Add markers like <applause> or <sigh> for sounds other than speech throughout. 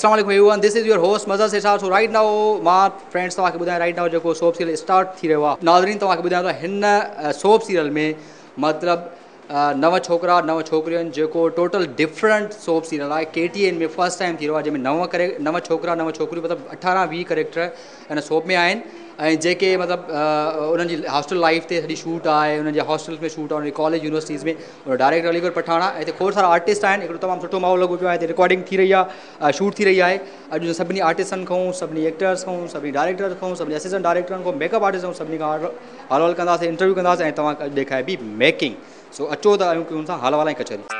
Aslam everyone this is your host मज़ा से साहब सो राइट नाउ मा फ्रेंड्स तव्हांखे ॿुधायां राइट नाउ जेको सोप सीरियल स्टार्ट थी रहा आहे नाज़रीन तव्हांखे तो ॿुधायां थो तो हिन सोप सीरियल में मतलब नव छोकिरा नव छोकिरियुनि जेको टोटल डिफरेंट सोप सीरियल आहे के टी में फर्स्ट टाइम थी रहियो आहे जंहिंमें नव करे नव छोकिरा नव छोकिरियूं मतिलबु अठारह वी करेक्टर इन सोप में आहिनि ऐं जेके मतिलबु हॉस्टल लाइफ ते सॼी शूट आहे उन्हनि जे में शूट आहे कॉलेज यूनिवर्सिटीज़ में उन डायरेक्टर अलीगढ़ पठाना आहे हिते खोड़ सारा आर्टिस्ट आहिनि हिकिड़ो तमामु सुठो माहौल लगो पियो रिकॉर्डिंग थी रही है शूट थी रही है अॼु सभिनी आर्टिस्टनि खां सभिनी एक्टर्स को सभी डायरेक्टर को सभी असिस्टेंट डायरेक्टर को मेकअप आर्टिस्ट खां सभिनी खां हॉल कंदासीं इंटरव्यू कंदासीं ऐं तव्हांखे मेकिंग सो अचो था आहियूं की हुन हाल वाला ऐं कचहरी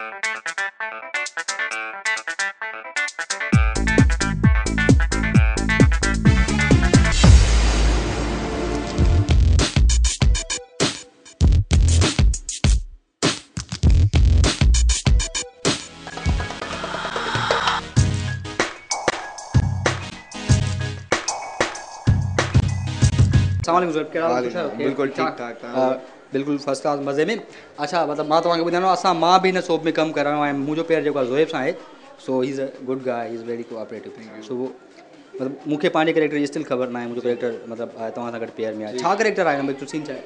बिल्कुल ठीक ठाक था बिल्कुलु फस्ट क्लास मज़े में अच्छा मतिलबु मां तव्हांखे ॿुधायां थो असां मां बि हिन शॉप में कमु करायो आहियां मुंहिंजो पेअर जेको आहे ज़ेब सां आहे so is a good guy is very cooperative so मतिलबु मूंखे पंहिंजे कैक्टर जी स्टिल ख़बर नाहे मुंहिंजो करेक्टर मतिलबु आहे तव्हां सां गॾु पेयर में आहे छा आहे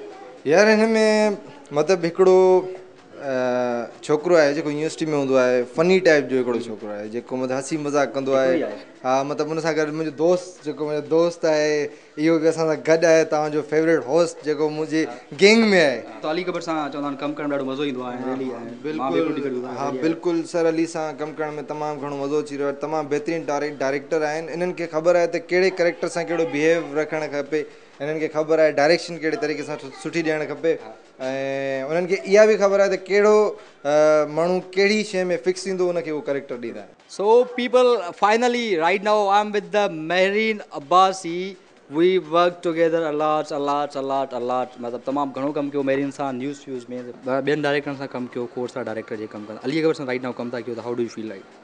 यार हिन में मतिलबु हिकिड़ो छोकिरो आहे जेको यूनिवर्सिटी में हूंदो आहे फनी टाइप जो हिकिड़ो छोकिरो आहे जेको मतिलबु हसी मज़ाक कंदो आहे हा मतिलबु हुन सां गॾु मुंहिंजो दोस्त जेको मुंहिंजो दोस्त आहे इहो बि असां सां गॾु आहे तव्हांजो फेवरेट होस्ट जेको मुंहिंजे गेंग में आहे कमु करणु हा बिल्कुलु सर अली सां कमु करण में तमामु घणो मज़ो अची रहियो आहे तमामु बहितरीनु डायरेक्टर आहिनि इन्हनि खे ख़बर आहे त कहिड़े करेक्टर सां कहिड़ो बिहेव रखणु खपे हिननि खे ख़बर आहे डायरेक्शन कहिड़े तरीक़े सां सुठी ॾियणु खपे ऐं उन्हनि खे इहा बि ख़बर आहे त कहिड़ो माण्हू कहिड़ी शइ में फिक्स थींदो हुनखे उहो कैरेक्टर ॾींदा so people finally right now I am with the Mehreen Abbasi we work together a lot a lot a lot a lot मतिलबु तमामु घणो कमु कयो महेरीन सां न्यूज़ फ्यूज़ में ॿियनि डायरेक्टर सां कमु कयो कोर्स सां डायरेक्टर जे कमु कनि सां राइट नाउ कमु था कयो त how do you feel like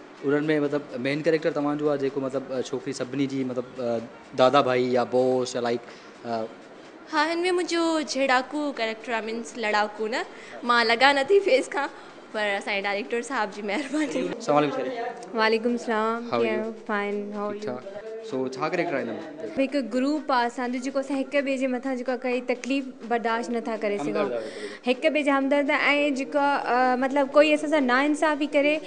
उन्हनि में मतिलबु मेन कैरेक्टर तव्हांजो आहे जेको मतिलबु छोकिरी सभिनी जी मतलब दादा भाई या बॉस या लाइक हाँ हिन में मुंहिंजो झेड़ाकू कैरेक्टर आई मीन्स लड़ाकू ना माँ लगा ना थी फेस का पर असांजे डायरेक्टर साहब जी महिरबानी वालेकुम सलाम फाइन हाउ सो छा कैरेक्टर आहे हिन हिकु ग्रुप आ असांजो जेको को सहक ॿिए जे जो जेको काई तकलीफ़ बर्दाश्त न था करे सको हिक ॿिए जा हमदर्द ऐं जेका मतिलबु कोई असां सां नाइंसाफ़ ई करे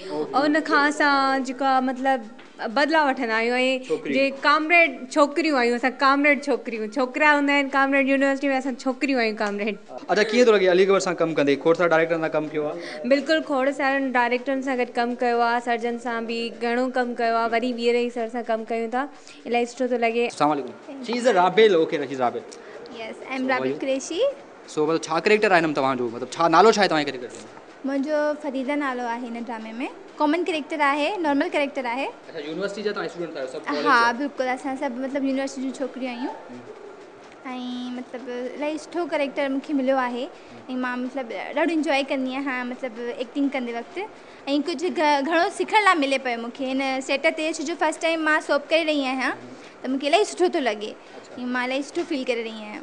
खां असां जेका मतिलबु बदिलाउ वठंदा आहियूं ऐं जे कामरेड छोकिरियूं आहियूं असां कामरेड छोकिरियूं छोकिरा हूंदा आहिनि कामरेड यूनिवर्सिटी में असां छोकिरियूं आहियूं कामरेड अच्छा कीअं थो लॻे अलीगढ़ सां सां सां कमु कमु कंदे खोड़ डायरेक्टर कयो आहे बिल्कुलु खोड़ सारनि डायरेक्टरनि सां गॾु कमु कयो आहे सर्जन सां बि घणो कमु कयो आहे वरी ॿीहर ई सर सां कमु कयूं था इलाही सुठो थो लॻे सो छा छा छा करेक्टर करेक्टर आहे आहे तव्हांजो नालो तव्हांजे मुंहिंजो फरीदा नालो आहे हिन ड्रामे में कॉमन करेक्टर आहे नॉर्मल करेक्टर आहे हा बिल्कुलु असां सभु मतिलबु यूनिवर्सिटी जूं छोकिरियूं आहियूं ऐं मतिलबु इलाही सुठो करेक्टर मूंखे मिलियो आहे ऐं मां मतिलबु ॾाढो इंजॉय कंदी आहियां मतिलबु एक्टिंग कंदे वक़्तु ऐं कुझु घणो सिखण लाइ मिले पियो मूंखे हिन सेट ते छो जो फर्स्ट टाइम मां सोप करे रही आहियां त मूंखे इलाही सुठो थो लॻे ऐं मां इलाही सुठो फील करे रही आहियां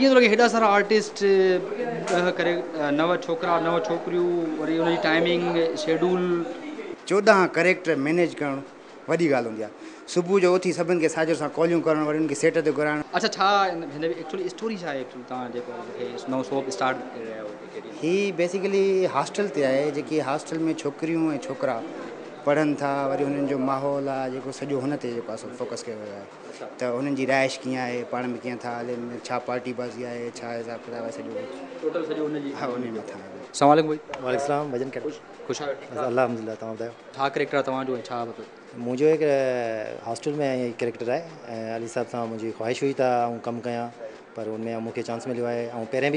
हेॾा सारा आर्टिस्ट नव छोकिरा वरी उनजी टाइमिंग शेड्यूल चोॾहं करेक्टर मैनेज करणु वॾी ॻाल्हि हूंदी आहे सुबुह जो उथी सभिनि खे साॼो सां कॉलियूं करणु वरी उनखे सेट ते घुराइणु अच्छा छा हिन बेसिकली हॉस्टल ते आहे जेकी हॉस्टल में छोकिरियूं ऐं छोकिरा વડન થા વરી ઓનનો જો માહોલ આ જો સજો હોનતે પાસો ફોકસ કે આ તો ઓનજી રહેશ કિયા હે પાણ મે કિયા થા છા પાર્ટી બાજી આ છા ઇસા ટોટલ સજો ઓનજી અસલામ અલયકમ વય અલયકમ વજન ખુશા અલહમ્દુલ્લાહ તમા બતા ઠા ક્રિકેટર તમા જો છા મોજો હોસ્ટેલ મે આય ક્રિકેટર આ અલી સાબ તમા મુજે ખ્વાહિશ હુઈ થા ઓ કામ કયા मां पाण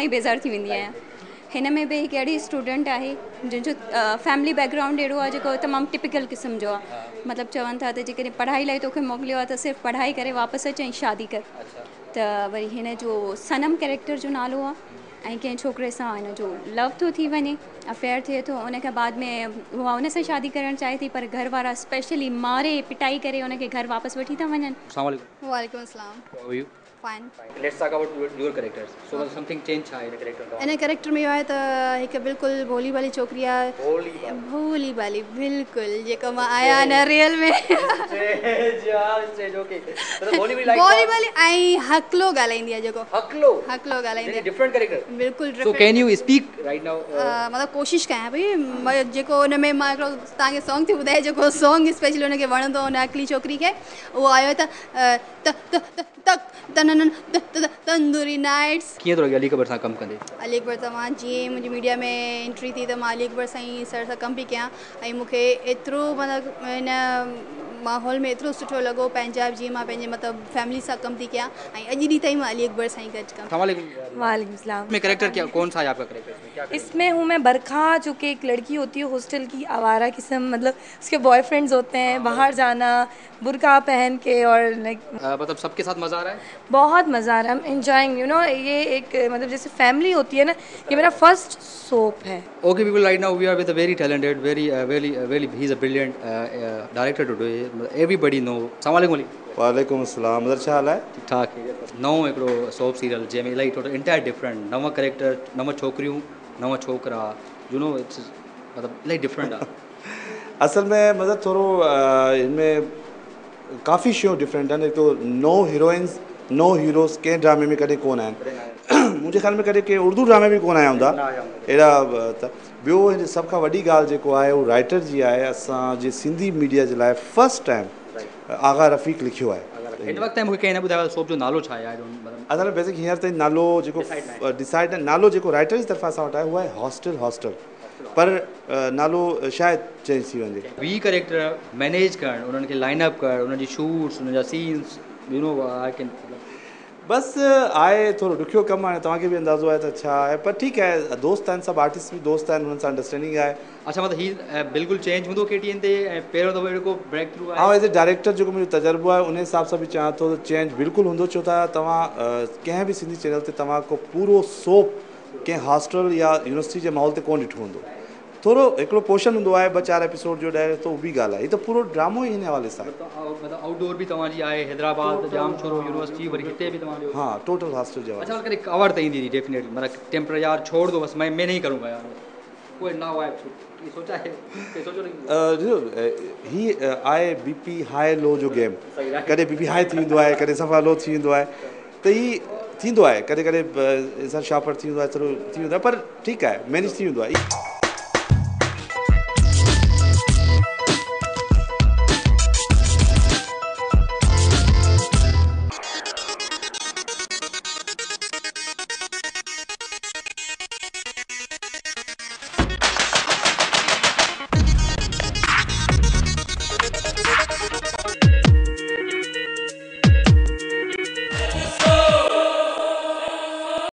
ई बेज़ार थी वेंदी आहियां हिन में बि हिकु अहिड़ी स्टूडेंट आहे जंहिंजो फैमिली बैकग्राउंड अड़ो आहे तमाम टिपिकल क़िस्म जो आहे मतलब चवन था त जेकॾहिं पढ़ाई लाइ तोखे मोकिलियो आहे त पढ़ाई करे वापसि अचई शादी कर अच्छा। त वरी जो सनम कैरेक्टर जो नालो आहे ऐं कंहिं छोकिरे जो लव तो थी वे अफेयर थे तो उनखां बाद में उहा उन शादी करणु चाहे थी पर घर स्पेशली मारे पिटाई करे उनखे घर वापसि वठी था वन वालेकुम Fine. Let's talk about your, your characters. So was something change hai in a character. In <laughs> a <laughs> character में आया तो एक बिल्कुल भोली वाली छोकरिया भोली वाली बिल्कुल ये कम आया ना रियल में भोली वाली आई हकलो गालाइंदी आहे जेको हकलो हकलो गालाइंदी डिफरेंट कैरेक्टर बिल्कुल so can you speak right now मतलब कोशिश कयां भई जेको हुन में मां हिकिड़ो तव्हांखे सॉन्ग थी ॿुधाए जेको सॉन्ग स्पेशली हुनखे वणंदो हुन अकली छोकिरी खे उहो आयो त त त तक तनन तंदूरी नाइट्स कीअं तो अली अकबर सा कम कर अली अकबर सा हाँ जी मुझे मीडिया में एंट्री थी तो अली अकबर सा ही सर सा कम भी कयां ऐं एतरो मतलब माहौल में एतो सुठो लगो पंजाब जी मां पंहिंजे मतिलबु फैमिली सां कम थी कयां ऐं अॼु ॾींहुं ताईं मां अली अकबर सां ई गॾु कमु वालेकुम में करेक्टर क्या कौन सा है आपका करेक्टर इसमें हूँ मैं बरखा जो कि एक लड़की होती है हॉस्टल की आवारा किस्म मतलब उसके बॉयफ्रेंड्स होते हैं हाँ। बाहर जाना बुरका पहन के और लाइक मतलब सबके साथ मज़ा आ रहा है बहुत मज़ा आ रहा है एंजॉइंग यू नो ये एक मतलब जैसे फैमिली होती है ना ये मेरा फर्स्ट सोप है okay people right now we are with a very talented very very very he is a brilliant director today everybody मतलब नो सलाम वालेकुम अस्सलाम मदर हाल है ठीक ठाक नओं हिकिड़ो सोप सीरियल जंहिंमें इलाही टोटल इंटायर डिफरेंट नव करेक्टर नव छोकिरियूं नव छोकिरा यू नो इट्स मतलब इलाही डिफरेंट <laughs> असल में मतलब थोरो इनमें काफ़ी शो डिफरेंट आहिनि तो नो हीरोइंस नो हीरोज़ कंहिं ड्रामे में कॾहिं कोन आहिनि मुंहिंजे ख़्याल में कॾहिं कंहिं उर्दू ड्रामे बि कोन आया हूंदा अहिड़ा त ॿियो सभ खां वॾी ॻाल्हि जेको आहे उहो राइटर जी आहे असांजे सिंधी मीडिया जे लाइ फस्ट टाइम आगा रफ़ीक लिखियो आहे बेसिक हींअर ताईं नालो जेको डिसाइड नालो जेको राइटर जी तरफ़ां वटि आहे उहो आहे हॉस्टल हॉस्टल पर नालो ॾिनो आहे बसि आहे थोरो ॾुखियो कमु हाणे तव्हांखे बि अंदाज़ो आहे त छा आहे पर ठीकु आहे दोस्त आहिनि सभु आर्टिस्ट बि दोस्त आहिनि हुननि सां अंडरस्टैंडिंग आहे अच्छा हीउ बिल्कुलु चेंज हूंदो के टी एन ते ऐं पहिरियों दफ़ो अहिड़ो को ब्रेक थ्रू आहे एज़ ए डायरेक्टर जेको मुंहिंजो तजुर्बो आहे उन हिसाब सां बि चवां थो त चेंज बिल्कुलु हूंदो छो त तव्हां कंहिं बि सिंधी चैनल ते तव्हां को पूरो सोप कंहिं हॉस्टल या यूनिवर्सिटी जे माहौल ते कोन्ह ॾिठो हूंदो તોરો એકલો પોશન હો દો આય બચાર એપિસોડ જો ડાયરેક્ટર ઉ બી ગાલા ઈ તો પૂરો ડ્રામા ઈ ને વાલે સાબ મતલબ આઉટડોર ભી તમાજી આય હૈદરાબાદ જામ છોરો યુનિવર્સિટી વર હિતે ભી તમાજો હા ટોટલ હોસ્ટેલ જાવા અચ્છા એક અવર તઈ દી ડિફિનેટલી મતલબ ટેમ્પરરી છોડ દો બસ મે મે નહીં કરુંગા યાર કોઈ ના હોય ઈ સોચાય કે તો જો રઈ હી આય બીપી હાઈ લો જો ગેમ કરે બી બી હાઈ થી દો આય કરે સફા લો થી દો આય તઈ થી દો આય કરે કરે ઇન્સાન શા પર થી દો આય થોરો થી દો પણ ઠીક હૈ મેનેજ થી દો આય